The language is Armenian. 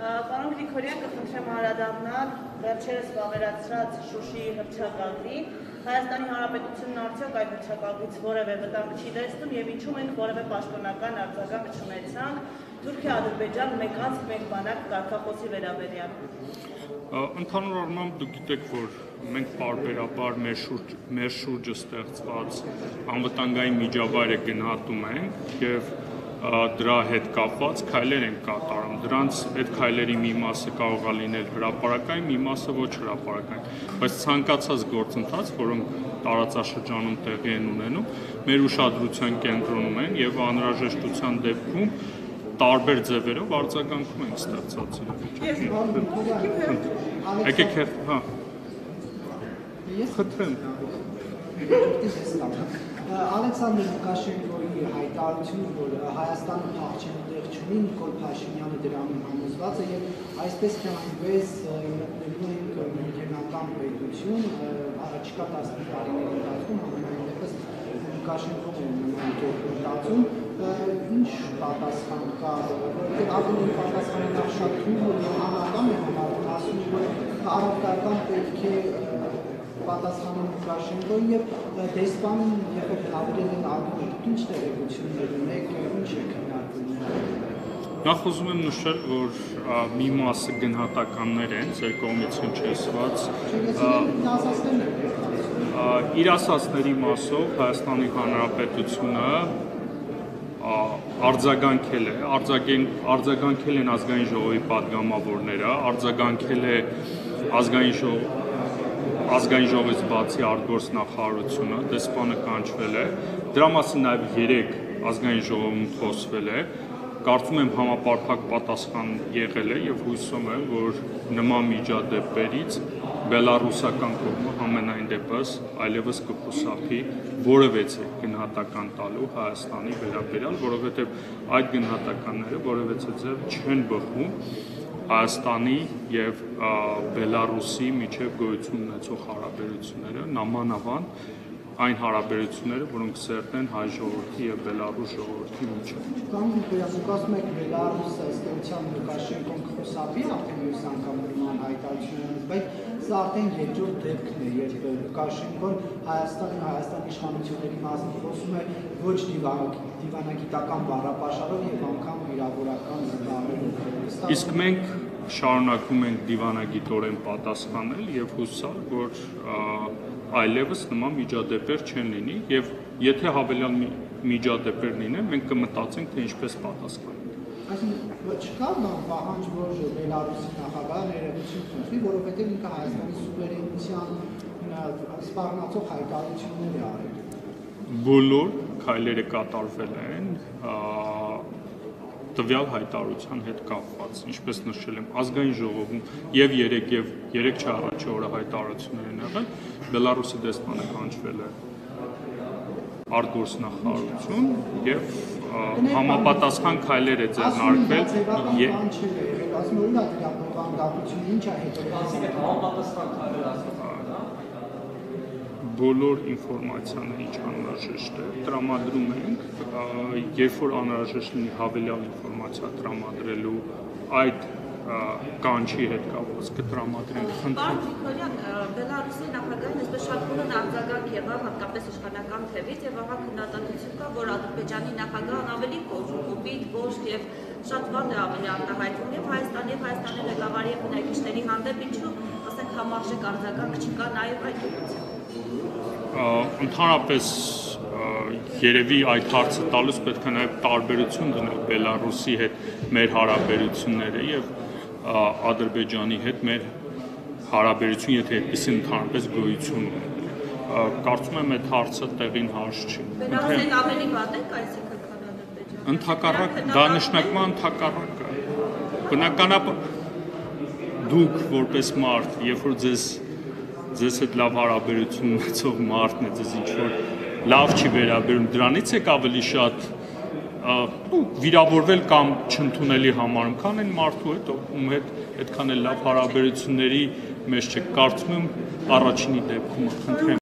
Պարոն Գրիգորյան, կխնդրեմ հարադառնալ վերջերս վավերացրած Շուշիի հռչակագրին։ Հայաստանի Հանրապետությունն արդյոք այդ հռչակագրից որևէ վտանգ չի տեսնում եւ ինչու մենք որևէ պաշտոնական արձագանք չունեցանք Թուրքիա-Ադրբեջան մեկած մեկ բանակ կարգախոսի վերաբերյալ։ Ընդհանուր առմամբ դուք գիտեք, որ մենք բարբերաբար մեր շուրջ մեր շուրջը ստեղծված անվտանգային միջավայրը գնահատում ենք եւ դրա հետ կապված քայլեր են կատարում։ Դրանց այդ քայլերի մի մասը կարող է լինել հրաապարական, մի մասը ոչ հրաապարական, բայց ցանկացած գործընթաց, որոնք տարածաշրջանում տեղի են ունենում, մեր ուշադրության կենտրոնում են եւ անհրաժեշտության դեպքում տարբեր ձևերով արձագանքում ենք ստացած իրավիճակին։ Եկեք հա։ Ես Խնդրեմ։ Ալեքսանդր Լուկաշենկոյի հայտարարությունը, որ Հայաստանը փախչելու տեղ չունի, Նիկոլ Փաշինյանը դրանին համոզված է եւ այսպես թե այնպես մտնելու ենք միգենական պետություն առաջիկա 10 տարիների ընթացքում ամենայն դեպս Լուկաշենկոն է նման կերպարածում ինչ պատասխան կա որովհետեւ ավելի պատասխանը շատ թույլ ու անական է համարվում ասում որ առավտական պետք է պատասխանում Լուկաշենկոն եւ դեսպան եղել Գավրիելին Ալբերտ։ Ինչ տեղեկություններ ունեք, ինչ է քննարկվում։ Նախ ուզում եմ նշել, որ մի մասը գնահատականներ են ձեր կողմից հնչեցված։ Իր ասածների մասով Հայաստանի Հանրապետությունը արձագանքել է, արձագեն արձագանքել են ազգային ժողովի падգամավորները, արձագանքել է ազգային ժողովի ազգային ժողովից բացի արտգործնախարարությունը դեսպանը կանչվել է դրա մասին նաև 3 ազգային ժողովում խոսվել է կարծում եմ համապարփակ պատասխան եղել է եւ հույսում եմ որ նման միջադեպերից բելարուսական կողմը ամենայն դեպս այլևս կխուսափի որևէցե գնահատական տալու Հայաստանի վերաբերյալ, որովհետեւ այդ գնահատականները որևէցե ձև չեն բխում Հայաստանի եւ Բելարուսի միջև գոյություն ունեցող հարաբերությունները նամանավան այն հարաբերությունները, որոնք սերտ են հայ ժողովրդի եւ Բելարուս ժողովրդի միջեւ։ Կամ դուք ասում եք Բելարուսը ըստեյության Լուկաշենկոն խուսափի արդեն մյուս անգամ նման հայտարարություններից, բայց սա արդեն երկրորդ դեպքն է, երբ Լուկաշենկոն Հայաստանի Հայաստանի իշխանությունների մասին խոսում է ոչ դիվանագիտական բառապաշարով եւ անգամ վիրավորական Իսկ մենք շարունակում ենք դիվանագիտորեն պատասխանել եւ հուսալ, որ այլևս նման միջադեպեր չեն լինի եւ եթե հավելյալ միջադեպեր լինեն, մենք կմտածենք թե ինչպես պատասխանենք։ Այսինքն չկա բան պահանջ, որ Բելարուսի նախագահը ներողություն խնդրի, որովհետեւ ինքը Հայաստանի սուվերենության սպառնացող հայտարարություններ է արել։ Բոլոր քայլերը կատարվել են տվյալ հայտարարության հետ կապված, ինչպես նշել եմ, ազգային ժողովում եւ 3 եւ 3 չառաջի օրը հայտարարություններ են եղել, Բելարուսի դեսպանը կանչվել է արտգործնախարարություն եւ համապատասխան քայլեր է ձեռնարկվել եւ ասում օրինակ դրա բովանդակությունը ինչ է հետո համապատասխան քայլեր ասում բոլոր ինֆորմացիան ինչ անհրաժեշտ է տրամադրում ենք երբ որ անհրաժեշտ լինի հավելյալ ինֆորմացիա տրամադրելու այդ կանչի հետ կապված կտրամադրենք Պարոն Նիկոլյան, Բելարուսի նախագահին այսպես շատ բուն արձագանք եղավ հատկապես իշխանական թևից եւ ահա քննադատություն կա, որ Ադրբեջանի նախագահն ավելի կոպիտ, կոշտ եւ շատ վատ է ավելի արտահայտվում եւ Հայաստանի եւ Հայաստանի ղեկավարի եւ բնակիչների հանդեպ ինչու ասենք համարժեք արձագանք չկա նաեւ այդ ուղղությամբ ընդհանրապես երևի այդ հարցը տալուց պետք է նաև տարբերություն դնել Բելարուսի հետ մեր հարաբերությունները եւ Ադրբեջանի հետ մեր հարաբերություն, եթե այդպեսին ընդհանրապես գոյություն ունի։ Կարծում եմ այդ հարցը տեղին հարց չի։ Բելարուսին ավելի վատ է, այսինքն քան Ադրբեջանը։ Ընթակառակ դա նշանակում է ընթակառակը։ Բնականաբար դուք որպես մարդ, երբ որ ձեզ ձեզ հետ լավ հարաբերություն ունեցող մարդն է, ձեզ ինչ որ լավ չի վերաբերում, դրանից եք ավելի շատ ու վիրավորվել կամ չընդունելի համարում, քան այն մարդու հետ, ում հետ այդքան էլ լավ հարաբերությունների մեջ չեք։ Կարծում առաջինի դեպքում խնդրեմ